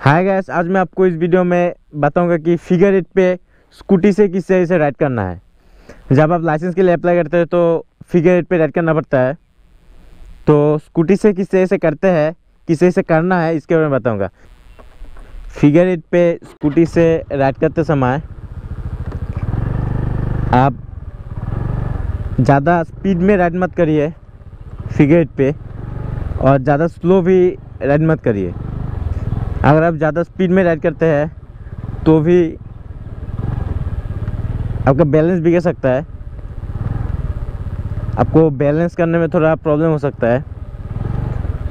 Hi guys आज मैं आपको इस वीडियो में बताऊँगा कि फिगर एट पे स्कूटी से किस तरह से राइड करना है। जब आप लाइसेंस के लिए अप्लाई करते हैं तो फिगर एट पे राइड करना पड़ता है। तो स्कूटी से किस तरह से करते हैं, किस तरह से करना है, इसके बारे में बताऊँगा। फिगर एट पे स्कूटी से राइड करते समय आप ज़्यादा स्पीड में राइड मत करिए फिगर एट पे और ज़्यादा स्लो भी राइड मत करिए। अगर आप ज़्यादा स्पीड में राइड करते हैं तो भी आपका बैलेंस बिगड़ सकता है। आपको बैलेंस करने में थोड़ा प्रॉब्लम हो सकता है।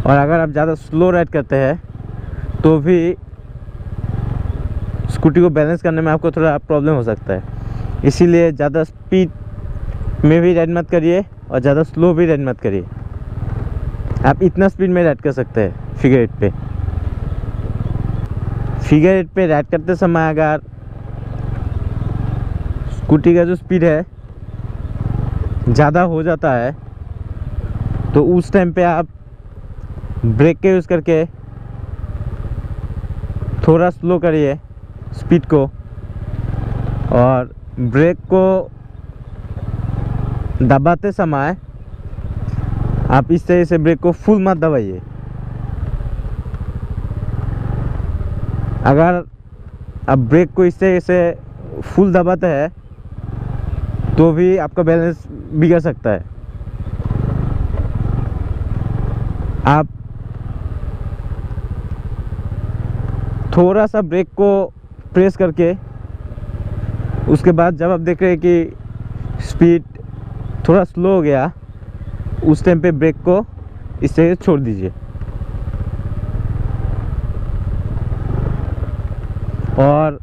और अगर आप ज़्यादा स्लो राइड करते हैं तो भी स्कूटी को बैलेंस करने में आपको थोड़ा प्रॉब्लम हो सकता है। इसीलिए ज़्यादा स्पीड में भी राइड मत करिए और ज़्यादा स्लो भी राइड मत करिए। आप इतना स्पीड में राइड कर सकते हैं फिगर एट पे। फिगर एट पे राइड करते समय अगर स्कूटी का जो स्पीड है ज़्यादा हो जाता है तो उस टाइम पे आप ब्रेक के यूज़ करके थोड़ा स्लो करिए स्पीड को और ब्रेक को दबाते समय आप इस तरह से ब्रेक को फुल मत दबाइए। अगर आप ब्रेक को इससे तरह से फुल दबाते हैं तो भी आपका बैलेंस बिगड़ सकता है। आप थोड़ा सा ब्रेक को प्रेस करके, उसके बाद जब आप देख रहे हैं कि स्पीड थोड़ा स्लो हो गया, उस टाइम पे ब्रेक को इससे छोड़ दीजिए। और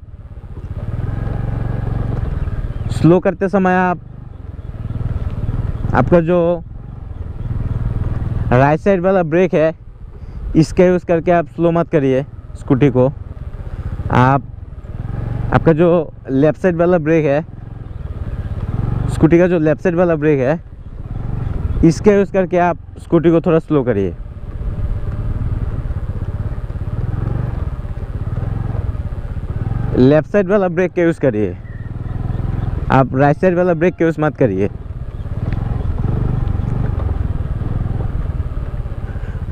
स्लो करते समय आप, आपका जो राइट साइड वाला ब्रेक है, इसका यूज़ करके आप स्लो मत करिए स्कूटी को। आप, आपका जो लेफ़्ट साइड वाला ब्रेक है स्कूटी का जो लेफ़्ट साइड वाला ब्रेक है, इसका यूज़ करके आप स्कूटी को थोड़ा स्लो करिए। लेफ़्ट साइड वाला ब्रेक का यूज़ करिए। आप राइट साइड वाला ब्रेक का यूज़ मत करिए।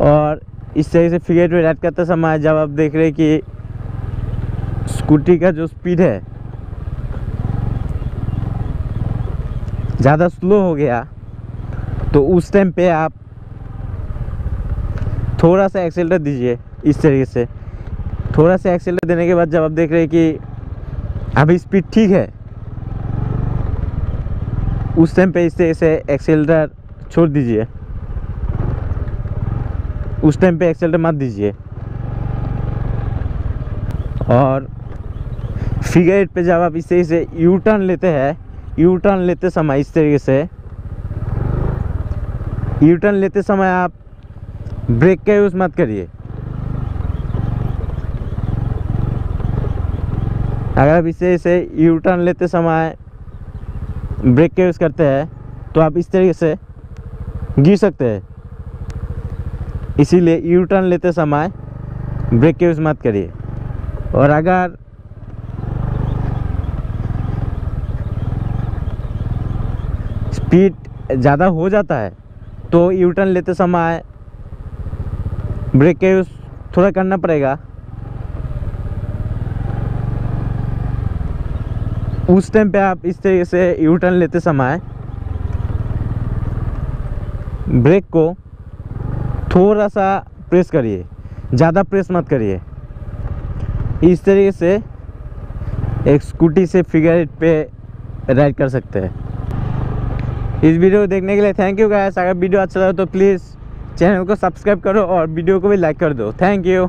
और इस तरह से फिगर पे राइड करते समय जब आप देख रहे हैं कि स्कूटी का जो स्पीड है, ज़्यादा स्लो हो गया तो उस टाइम पे आप थोड़ा सा एक्सेलर दीजिए, इस तरीके से। थोड़ा सा एक्सेलर देने के बाद जब आप देख रहे हैं कि अभी स्पीड ठीक है, उस टाइम पे इससे इसे एक्सेलर छोड़ दीजिए। उस टाइम पे एक्सेलर मत दीजिए। और फिगर एट पे जब आप इसे इसे यू टर्न लेते हैं यू टर्न लेते समय इस तरीके से यू टर्न लेते समय आप ब्रेक का यूज़ मत करिए। अगर आप इसे इसे यू टर्न लेते समय ब्रेक का यूज़ करते हैं तो आप इस तरीके से गिर सकते हैं। इसीलिए यू टर्न लेते समय ब्रेक का यूज़ मत करिए। और अगर स्पीड ज़्यादा हो जाता है तो यू टर्न लेते समय ब्रेक का यूज़ थोड़ा करना पड़ेगा। उस टाइम पे आप इस तरीके से यू टर्न लेते समय ब्रेक को थोड़ा सा प्रेस करिए। ज़्यादा प्रेस मत करिए। इस तरीके से एक स्कूटी से फिगर एट पे राइड कर सकते हैं। इस वीडियो को देखने के लिए थैंक यू गाइस अगर वीडियो अच्छा लगा तो प्लीज़ चैनल को सब्सक्राइब करो और वीडियो को भी लाइक कर दो। Thank you